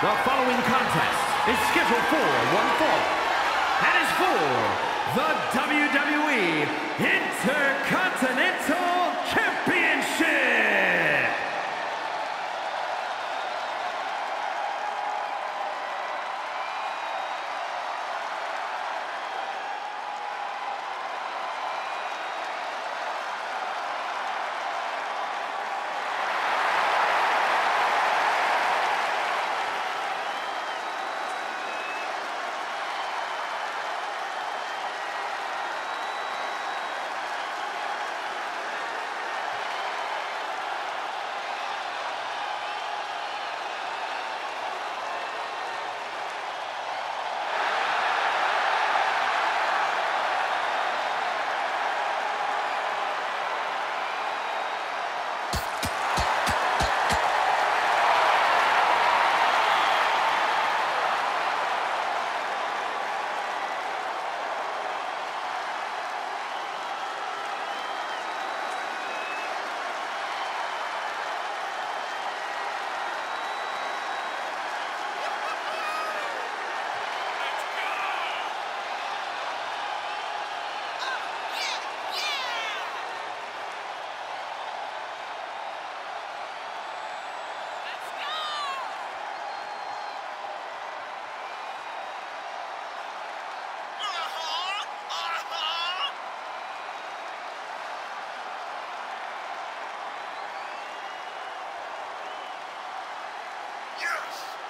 The following contest is scheduled for one fall. And is for the WWE Intercontinental Yes!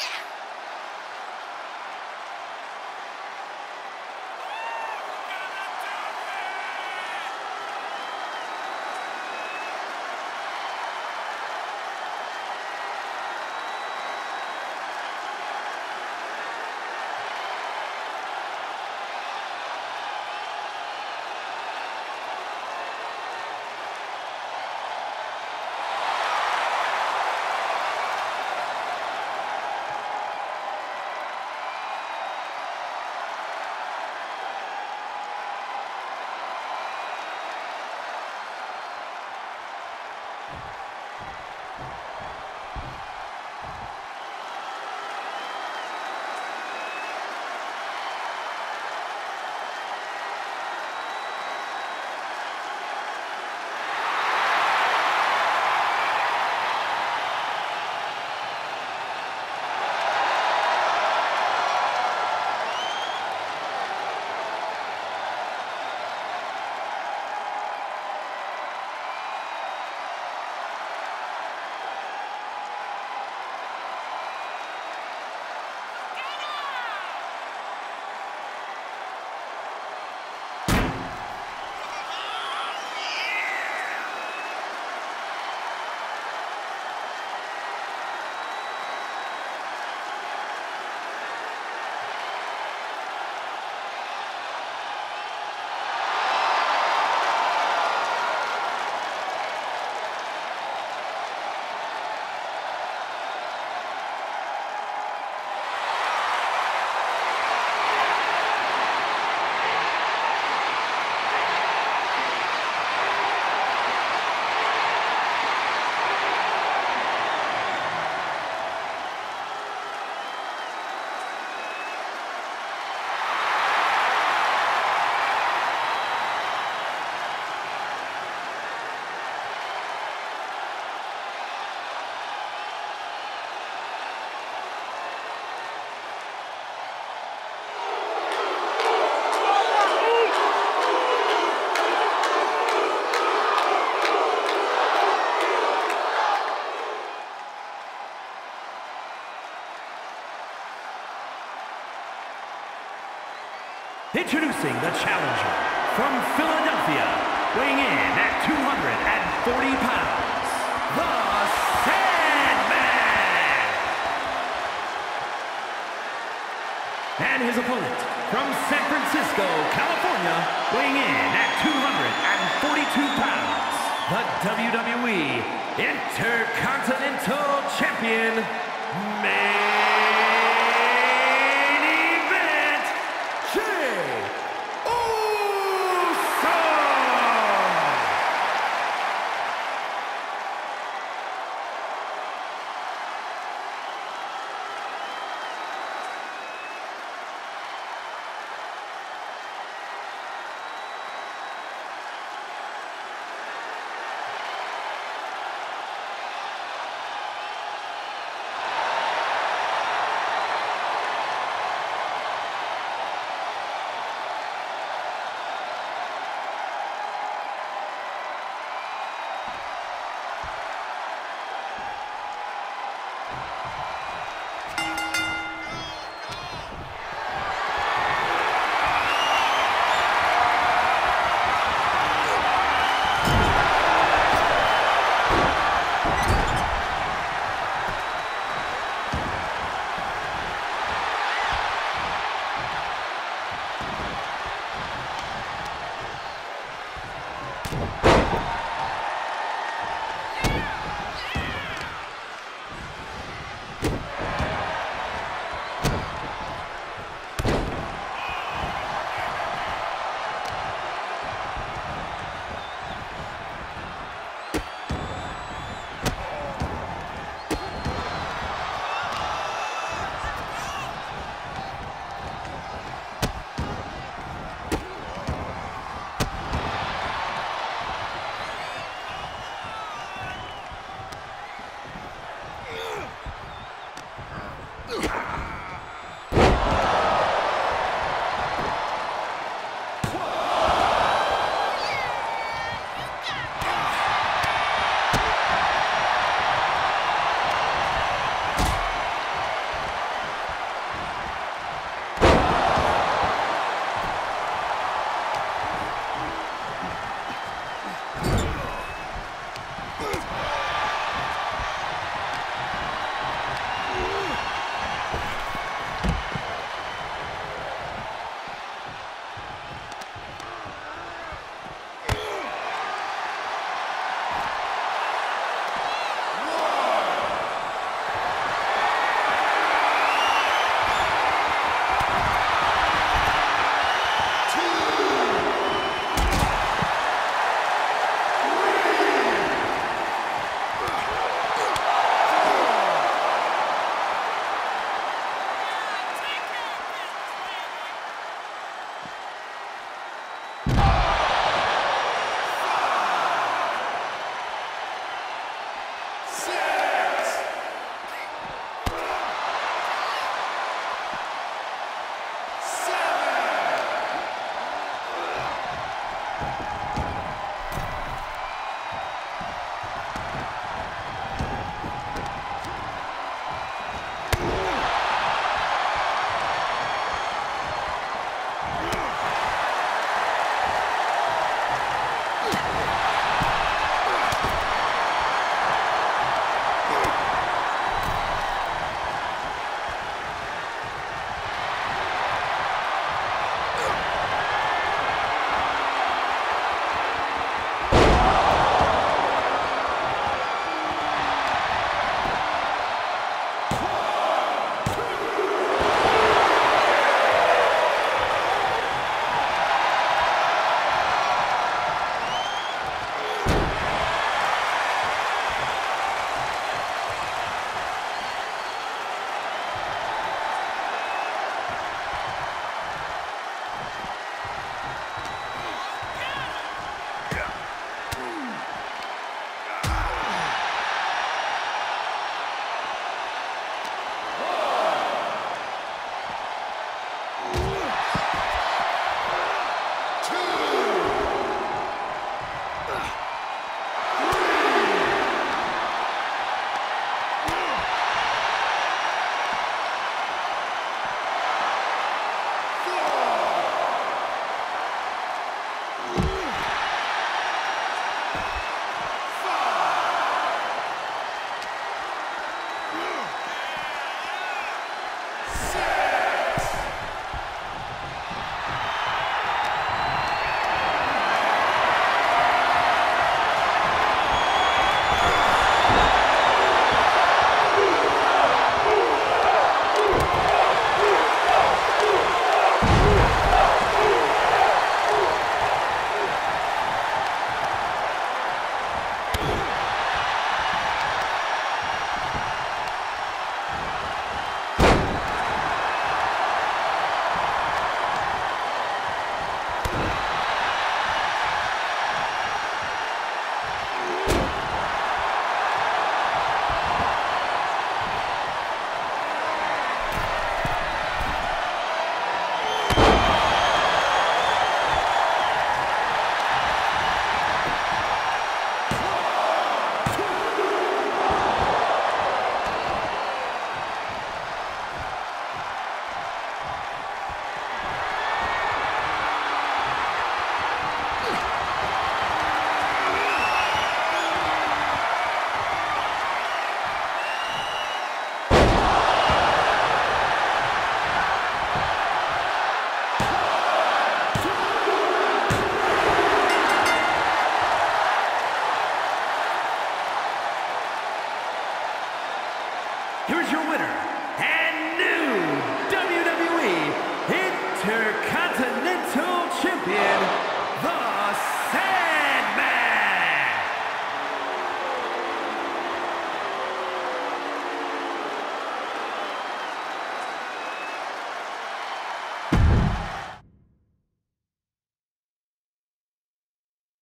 Yeah. Introducing the challenger from Philadelphia, weighing in at 240 pounds, the Sandman! And his opponent from San Francisco, California, weighing in at 242 pounds, the WWE Intercontinental Champion, Main two.